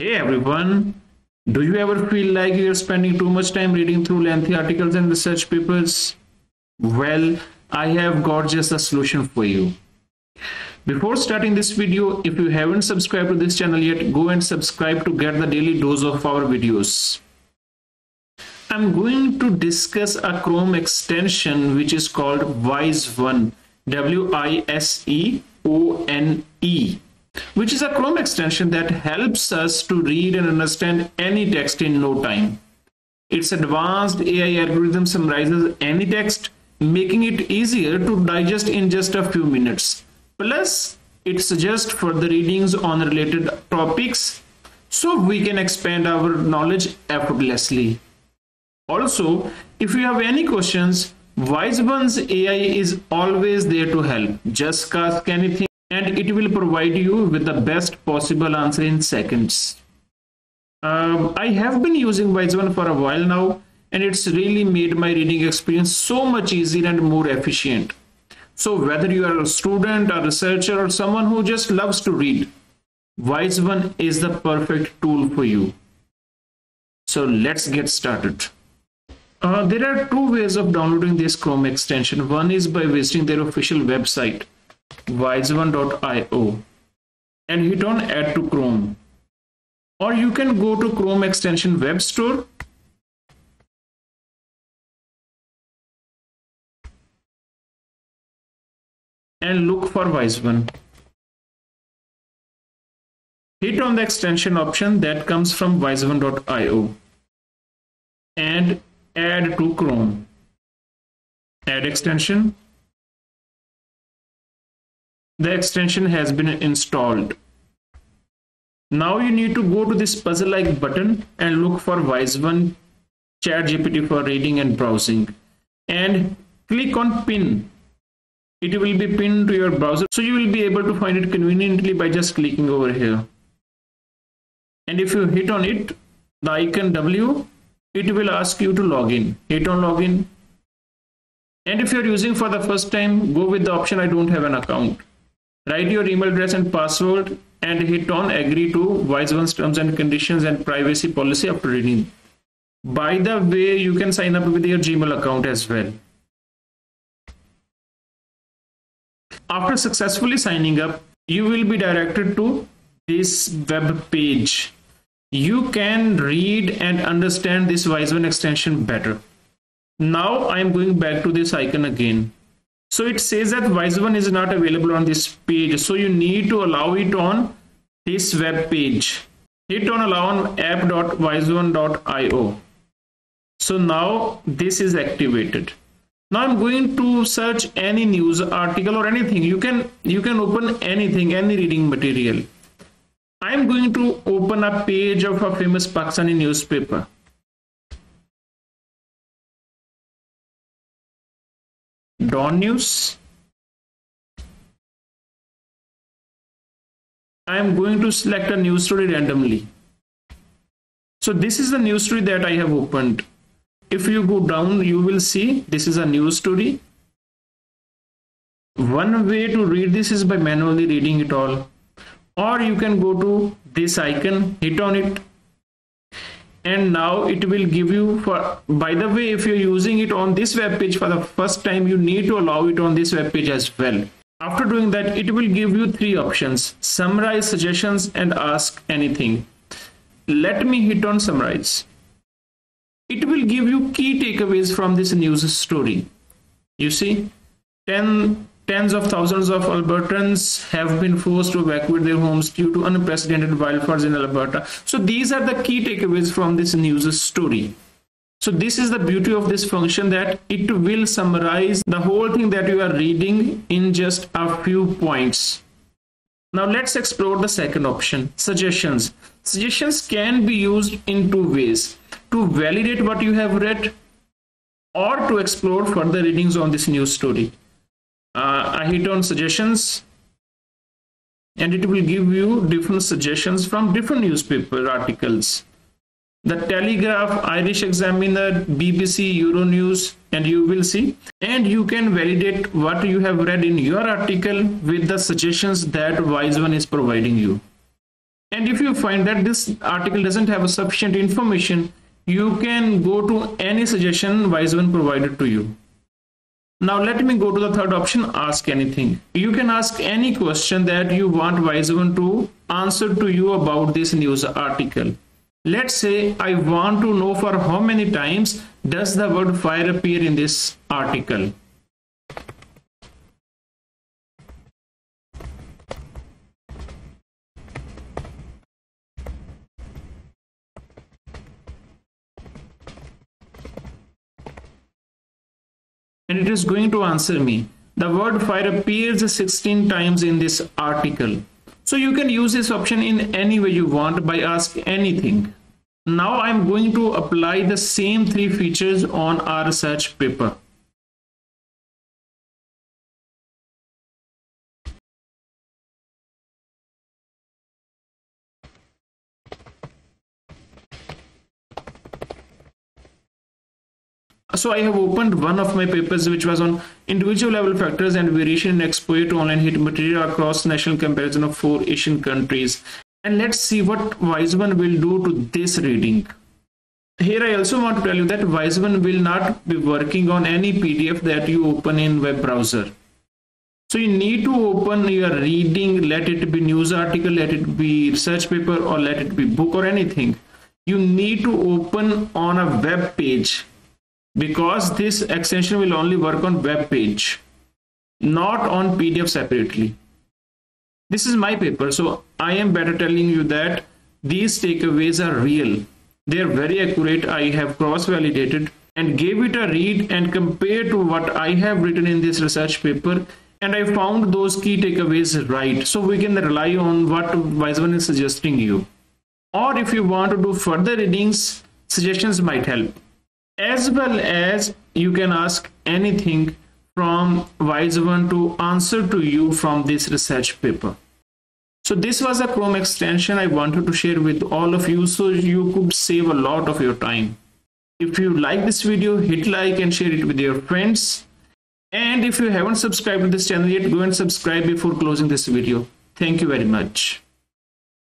Hey everyone, do you ever feel like you're spending too much time reading through lengthy articles and research papers? Well, I have got just a solution for you. Before starting this video, if you haven't subscribed to this channel yet, go and subscribe to get the daily dose of our videos. I'm going to discuss a Chrome extension which is called Wise One, W I S E O N E which is a Chrome extension that helps us to read and understand any text in no time. Its advanced AI algorithm summarizes any text, making it easier to digest in just a few minutes. Plus, it suggests further readings on related topics so we can expand our knowledge effortlessly. Also, if you have any questions, WiseOne's AI is always there to help. Just ask anything and it will provide you with the best possible answer in seconds. Um, I have been using WiseOne for a while now and it's really made my reading experience so much easier and more efficient. So whether you are a student, a researcher or someone who just loves to read, WiseOne is the perfect tool for you. So let's get started. Uh, there are two ways of downloading this Chrome extension. One is by visiting their official website wiseone.io and hit on add to Chrome. Or you can go to Chrome extension web store and look for WiseOne. Hit on the extension option that comes from wiseone.io and add to Chrome. Add extension the extension has been installed. Now you need to go to this puzzle like button and look for WiseOne ChatGPT for reading and browsing and click on pin. It will be pinned to your browser so you will be able to find it conveniently by just clicking over here. And if you hit on it, the icon W, it will ask you to log in. Hit on login. And if you're using for the first time, go with the option I don't have an account. Write your email address and password and hit on agree to WiseOne's terms and conditions and privacy policy after reading. By the way, you can sign up with your Gmail account as well. After successfully signing up, you will be directed to this web page. You can read and understand this WiseOne extension better. Now I am going back to this icon again. So it says that WiseOne is not available on this page. So you need to allow it on this web page. Hit on allow on app.wiseone.io. So now this is activated. Now I'm going to search any news article or anything. You can you can open anything, any reading material. I'm going to open a page of a famous Pakistani newspaper. Dawn News. I am going to select a news story randomly. So this is the news story that I have opened. If you go down, you will see this is a news story. One way to read this is by manually reading it all. Or you can go to this icon, hit on it, and now it will give you for by the way if you're using it on this web page for the first time you need to allow it on this web page as well. After doing that it will give you three options. Summarize suggestions and ask anything. Let me hit on summarize. It will give you key takeaways from this news story. You see 10 Tens of thousands of Albertans have been forced to evacuate their homes due to unprecedented wildfires in Alberta. So these are the key takeaways from this news story. So this is the beauty of this function that it will summarize the whole thing that you are reading in just a few points. Now let's explore the second option, suggestions. Suggestions can be used in two ways, to validate what you have read or to explore further readings on this news story uh, I hit on suggestions and it will give you different suggestions from different newspaper articles. The Telegraph, Irish Examiner, BBC, Euronews, and you will see. And you can validate what you have read in your article with the suggestions that WiseOne is providing you. and if you find that this article doesn't have sufficient information you can go to any suggestion Wiseone provided to you now let me go to the third option ask anything. You can ask any question that you want Wiseone to answer to you about this news article. Let's say I want to know for how many times does the word fire appear in this article and it is going to answer me. The word fire appears 16 times in this article. So you can use this option in any way you want by ask anything. Now I'm going to apply the same three features on our research paper. So I have opened one of my papers which was on individual level factors and variation in exposure to online heat material across national comparison of four Asian countries. And let's see what Wiseone will do to this reading. Here I also want to tell you that Wiseone will not be working on any PDF that you open in web browser. So you need to open your reading, let it be news article, let it be research paper or let it be book or anything. You need to open on a web page because this extension will only work on web page not on pdf separately. This is my paper so i am better telling you that these takeaways are real. They are very accurate. I have cross validated and gave it a read and compared to what i have written in this research paper and i found those key takeaways right. So we can rely on what Wiseone is suggesting you. Or if you want to do further readings suggestions might help as well as you can ask anything from Wiseone to answer to you from this research paper. So this was a Chrome extension I wanted to share with all of you so you could save a lot of your time. If you like this video, hit like and share it with your friends. And if you haven't subscribed to this channel yet, go and subscribe before closing this video. Thank you very much.